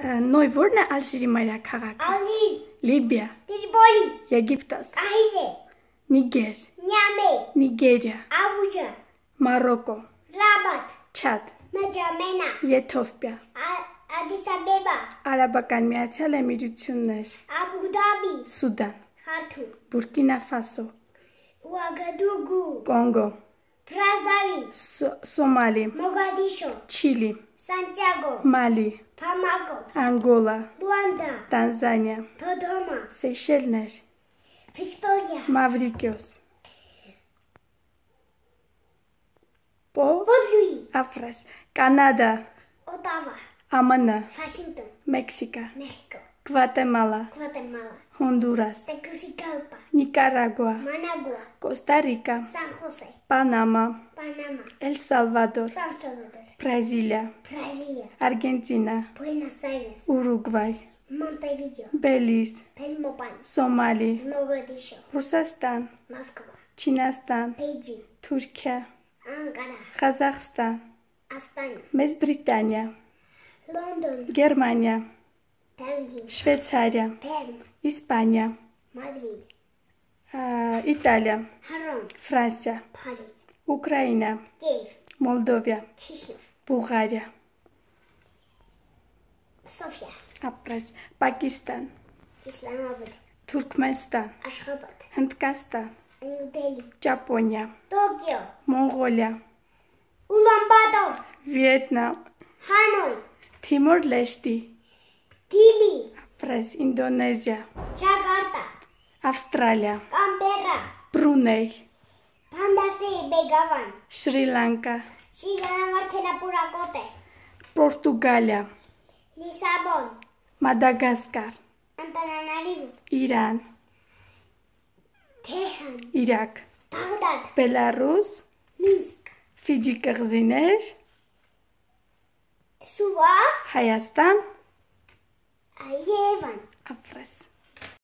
Նոյ որն է Ալժիրի մայրաքաղաքը։ Algir, Լիբիա, Tripoli, Եգիպտոս, Kahire, Նիգեր, Niamey, Նիգերիա, Abuja, Մարոկո, Rabat, Չադ, N'Djamena, Եթովպիա, Addis Abeba, Արաբական Միացյալ Էմիրություններ, Abu Dhabi, Սուդան, Khartoum, Բուրկինա Ֆասո, Ouagadougou, Կոնգո, Սո- Սոմալի, Mogadiscio, Չիլի, Santiago, Mali, Pamago, Angola, Luanda, Tanzânia, Dodoma, Seyşeller, Victoria, Mavrikyos, По Bolívia, Афрас, Канада, Ottawa, Амана, Washington, Мексика. Mexico. Guatemala, Guatemala, Honduras, Tegucigalpa, Nicarágua, Managua, Costa Rica, San José, Panamá, El Salvador, San Salvador, Brasília, Brasília, Argentina, Buenos Aires, Montevideo, Belize, Belmopan, Somali, Mogadishu, Russistan, Moskva, Çinistan, Beijing, Türkiye, Ankara, Astana, London, Germania, Berlin, Շվեյցարիա, Bern, Իսպանիա, ա, Իտալիա, Haron, Ֆրանսիա, Paris, Ուկրաինա, Kiev, Մոլդովիա, Kishinev, Բուլղարիա, Sofia, Ապրես, Պակիստան, Islamabad, Թուրքմենստան, Ashgabat, Հնդկաստան, Delhi, Ճապոնիա, Tokyo, Մոնղոլիա, Ulaanbaatar, Վիետնամ, Hanoi, Թիմոր Լեշտի, Dili, Ապրես, Ինդոնեզիա, Jakarta, Ավստրալիա, Canberra, Բրունեյ, Pandase, Begawan, Շրի Լանկա, Շիժանավարթենապուրակոտ է, Պորտուգալիա, Լիսաբոն, Մադագասկար, Անտանանարիվ, Իրան, Թեհրան, Իրաք, Բաղդադ, Բելարուս, Մինսկ, Ֆիջի կղզիներ, Սուվա, Հայաստան, Երևան։ ապրես։